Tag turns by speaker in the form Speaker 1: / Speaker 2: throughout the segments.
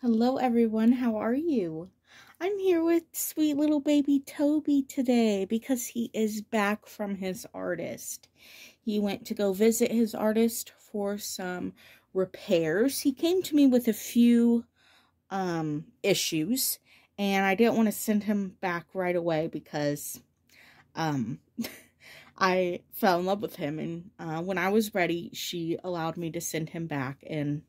Speaker 1: Hello, everyone. How are you? I'm here with sweet little baby Toby today because he is back from his artist. He went to go visit his artist for some repairs. He came to me with a few um, issues, and I didn't want to send him back right away because um, I fell in love with him. And uh, when I was ready, she allowed me to send him back and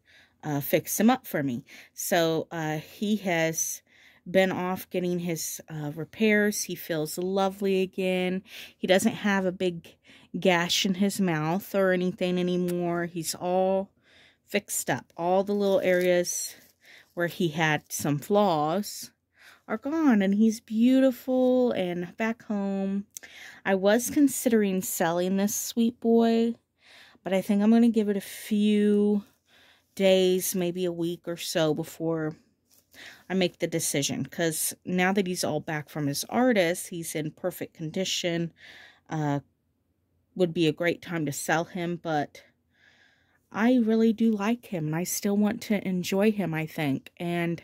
Speaker 1: uh, fix him up for me. So uh, he has been off getting his uh, repairs. He feels lovely again. He doesn't have a big gash in his mouth or anything anymore. He's all fixed up. All the little areas where he had some flaws are gone and he's beautiful and back home. I was considering selling this sweet boy, but I think I'm going to give it a few days, maybe a week or so before I make the decision. Because now that he's all back from his artist, he's in perfect condition. Uh, would be a great time to sell him, but I really do like him and I still want to enjoy him, I think. And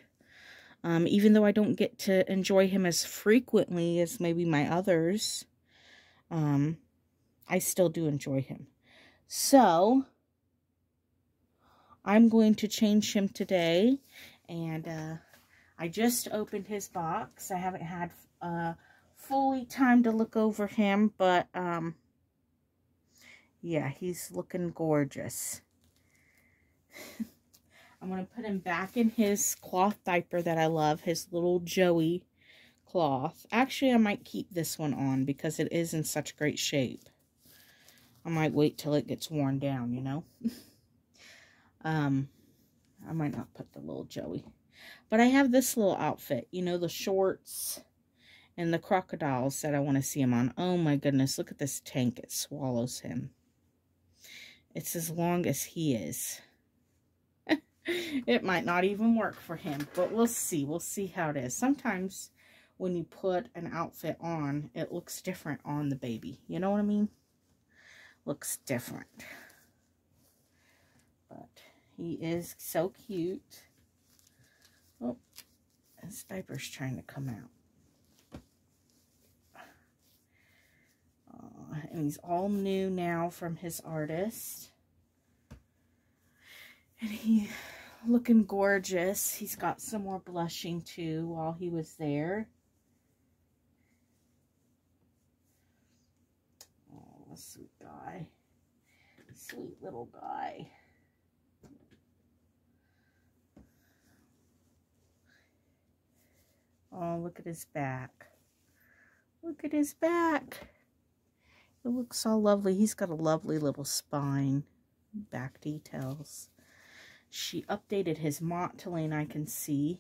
Speaker 1: um, even though I don't get to enjoy him as frequently as maybe my others, um, I still do enjoy him. So, I'm going to change him today. And uh, I just opened his box. I haven't had uh, fully time to look over him, but um, yeah, he's looking gorgeous. I'm going to put him back in his cloth diaper that I love, his little Joey cloth. Actually, I might keep this one on because it is in such great shape. I might wait till it gets worn down, you know. Um, I might not put the little Joey. But I have this little outfit. You know, the shorts and the crocodiles that I want to see him on. Oh my goodness, look at this tank. It swallows him. It's as long as he is. it might not even work for him, but we'll see. We'll see how it is. Sometimes when you put an outfit on, it looks different on the baby. You know what I mean? Looks different. He is so cute. Oh, his diaper's trying to come out. Uh, and he's all new now from his artist. And he looking gorgeous. He's got some more blushing too while he was there. Oh, sweet guy. Sweet little guy. Oh, look at his back. Look at his back. It looks all lovely. He's got a lovely little spine. Back details. She updated his mottling, I can see.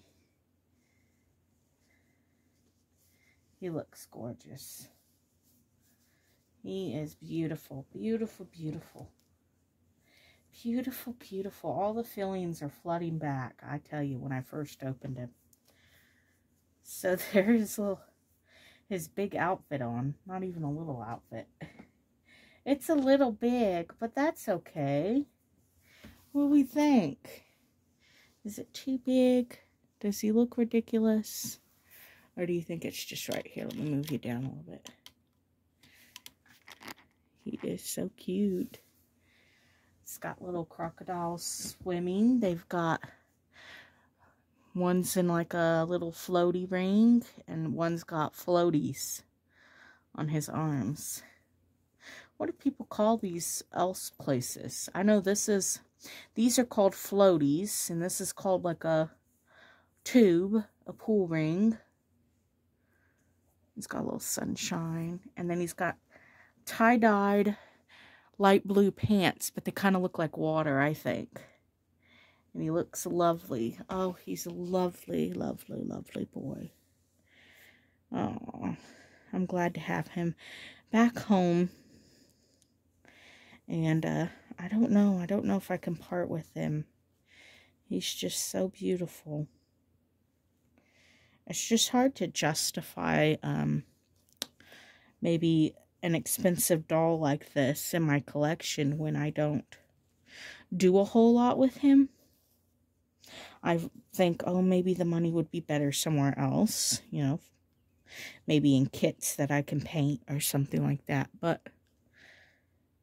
Speaker 1: He looks gorgeous. He is beautiful, beautiful, beautiful. Beautiful, beautiful. All the feelings are flooding back, I tell you, when I first opened him. So there's little, his big outfit on. Not even a little outfit. It's a little big, but that's okay. What do we think? Is it too big? Does he look ridiculous? Or do you think it's just right here? Let me move you down a little bit. He is so cute. It's got little crocodiles swimming. They've got One's in like a little floaty ring, and one's got floaties on his arms. What do people call these else places? I know this is, these are called floaties, and this is called like a tube, a pool ring. He's got a little sunshine, and then he's got tie-dyed light blue pants, but they kind of look like water, I think. And he looks lovely. Oh, he's a lovely, lovely, lovely boy. Oh, I'm glad to have him back home. And uh, I don't know. I don't know if I can part with him. He's just so beautiful. It's just hard to justify um, maybe an expensive doll like this in my collection when I don't do a whole lot with him. I think, oh, maybe the money would be better somewhere else, you know, maybe in kits that I can paint or something like that. But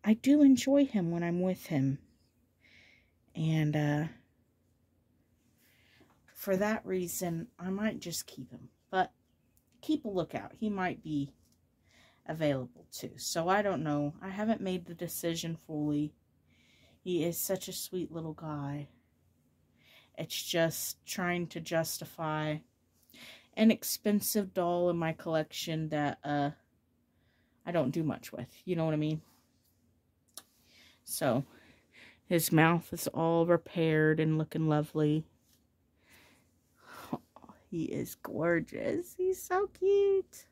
Speaker 1: I do enjoy him when I'm with him. And uh, for that reason, I might just keep him. But keep a lookout. He might be available too. So I don't know. I haven't made the decision fully. He is such a sweet little guy. It's just trying to justify an expensive doll in my collection that uh I don't do much with. You know what I mean? So, his mouth is all repaired and looking lovely. Oh, he is gorgeous. He's so cute.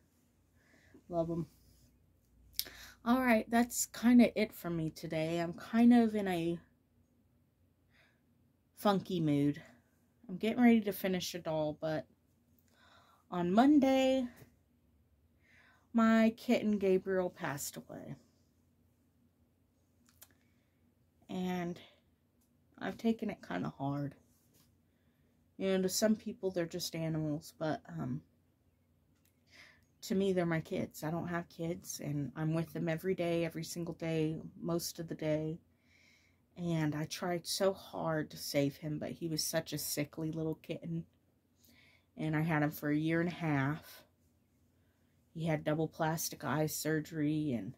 Speaker 1: Love him. All right, that's kind of it for me today. I'm kind of in a funky mood. I'm getting ready to finish a doll, but on Monday, my kitten Gabriel passed away. And I've taken it kind of hard. You know, to some people, they're just animals, but um, to me, they're my kids. I don't have kids, and I'm with them every day, every single day, most of the day. And I tried so hard to save him, but he was such a sickly little kitten. And I had him for a year and a half. He had double plastic eye surgery and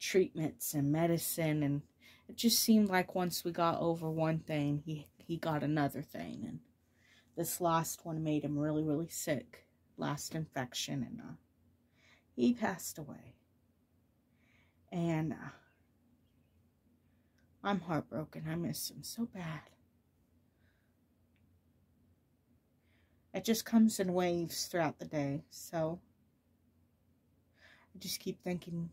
Speaker 1: treatments and medicine. And it just seemed like once we got over one thing, he, he got another thing. And this last one made him really, really sick last infection and uh, he passed away. And uh, I'm heartbroken. I miss him so bad. It just comes in waves throughout the day. So I just keep thinking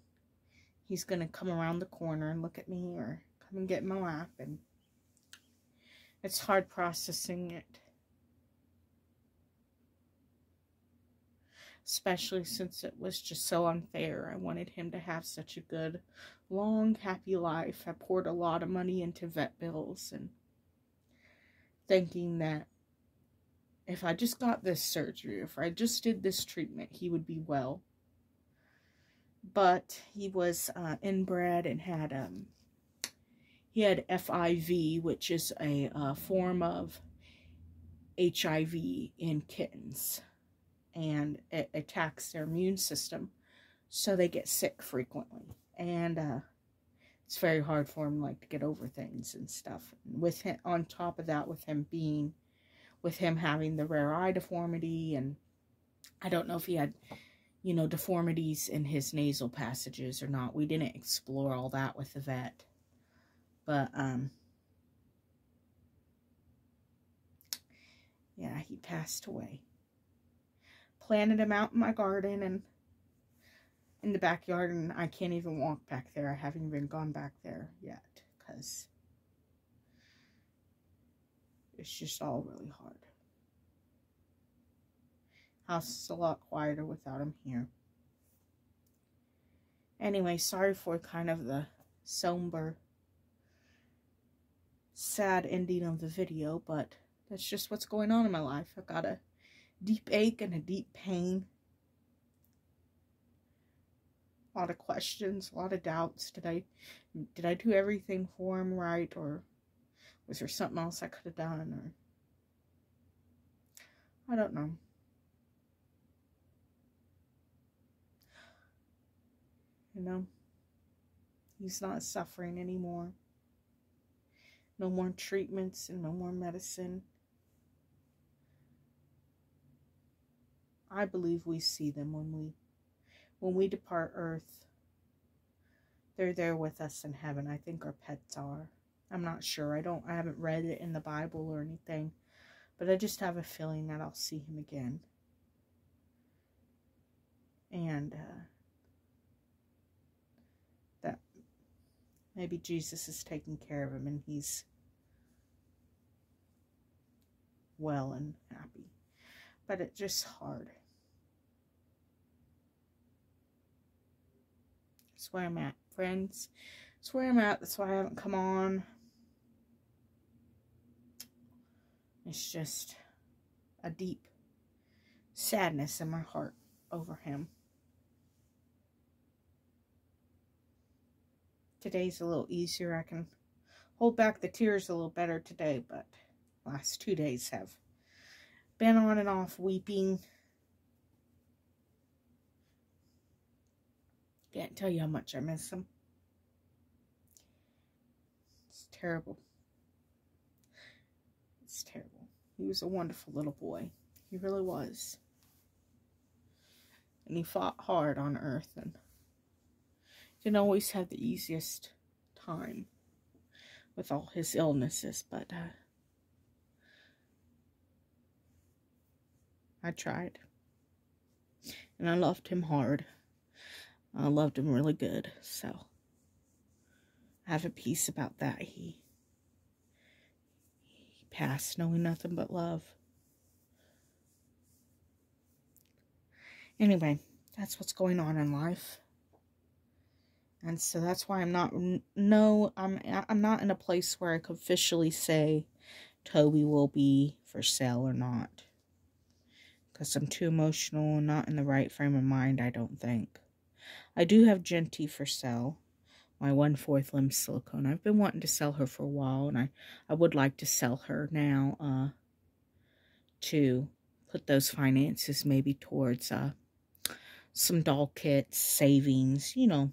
Speaker 1: he's going to come around the corner and look at me or come and get in my lap. And it's hard processing it. especially since it was just so unfair. I wanted him to have such a good, long, happy life. I poured a lot of money into vet bills and thinking that if I just got this surgery, if I just did this treatment, he would be well. But he was uh, inbred and had um, he had FIV, which is a uh, form of HIV in kittens and it attacks their immune system so they get sick frequently and uh, it's very hard for him like to get over things and stuff. With him on top of that with him being with him having the rare eye deformity and i don't know if he had you know deformities in his nasal passages or not. We didn't explore all that with the vet. But um yeah he passed away. Planted him out in my garden and in the backyard and I can't even walk back there. I haven't even gone back there yet because it's just all really hard. House is a lot quieter without him here. Anyway, sorry for kind of the somber, sad ending of the video, but that's just what's going on in my life. I got a deep ache and a deep pain. A lot of questions, a lot of doubts. Did I did I do everything for him right or was there something else I could have done or I don't know. You know, he's not suffering anymore. No more treatments and no more medicine. I believe we see them when we when we depart earth. They're there with us in heaven. I think our pets are. I'm not sure. I don't I haven't read it in the Bible or anything. But I just have a feeling that I'll see him again. And uh, that maybe Jesus is taking care of him and he's well and happy. But it's just hard. That's where I'm at, friends. That's where I'm at. That's why I haven't come on. It's just a deep sadness in my heart over him. Today's a little easier. I can hold back the tears a little better today, but last two days have been on and off weeping. Can't tell you how much I miss him. It's terrible. It's terrible. He was a wonderful little boy. He really was. And he fought hard on earth and didn't always have the easiest time with all his illnesses, but uh, I tried. And I loved him hard. I loved him really good, so I have a piece about that. He he passed knowing nothing but love. Anyway, that's what's going on in life. And so that's why I'm not no I'm I'm not in a place where I could officially say Toby will be for sale or not. Cuz I'm too emotional and not in the right frame of mind, I don't think. I do have Genty for sale. My one-fourth limb silicone. I've been wanting to sell her for a while, and I, I would like to sell her now uh, to put those finances maybe towards uh, some doll kits, savings, you know,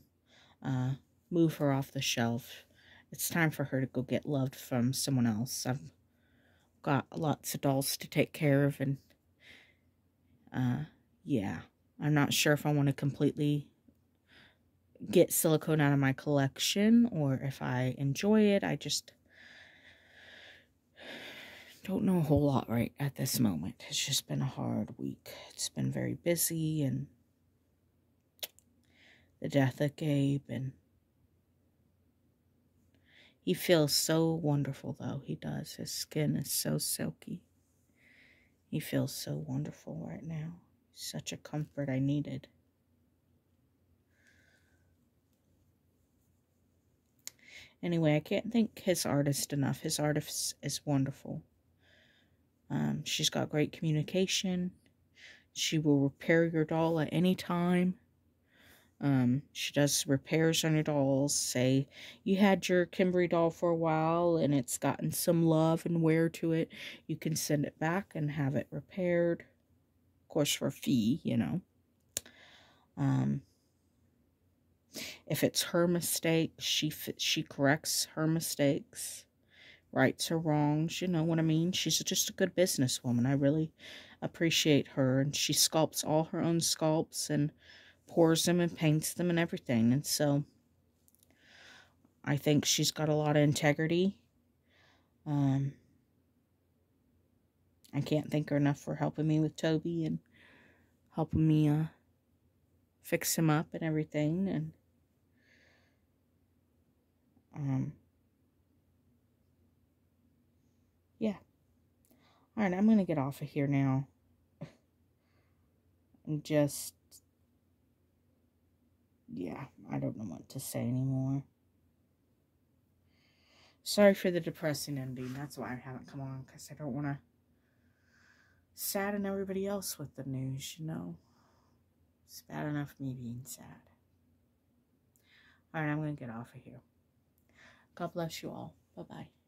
Speaker 1: uh, move her off the shelf. It's time for her to go get loved from someone else. I've got lots of dolls to take care of, and uh, yeah, I'm not sure if I want to completely get silicone out of my collection or if I enjoy it. I just don't know a whole lot right at this moment. It's just been a hard week. It's been very busy and the death of Gabe and he feels so wonderful though. He does. His skin is so silky. He feels so wonderful right now. Such a comfort I needed. Anyway, I can't thank his artist enough. His artist is wonderful. Um, she's got great communication. She will repair your doll at any time. Um, she does repairs on your dolls. Say you had your Kimberly doll for a while and it's gotten some love and wear to it. You can send it back and have it repaired. Of course, for a fee, you know. Um, if it's her mistake, she she corrects her mistakes, rights her wrongs. You know what I mean? She's just a good businesswoman. I really appreciate her, and she sculpts all her own sculpts and pours them and paints them and everything. And so, I think she's got a lot of integrity. Um, I can't thank her enough for helping me with Toby and helping me uh, fix him up and everything. And um, yeah. All right, I'm going to get off of here now. And just, yeah, I don't know what to say anymore. Sorry for the depressing ending. That's why I haven't come on, because I don't want to sadden everybody else with the news, you know. It's bad enough me being sad. Alright, I'm going to get off of here. God bless you all. Bye bye.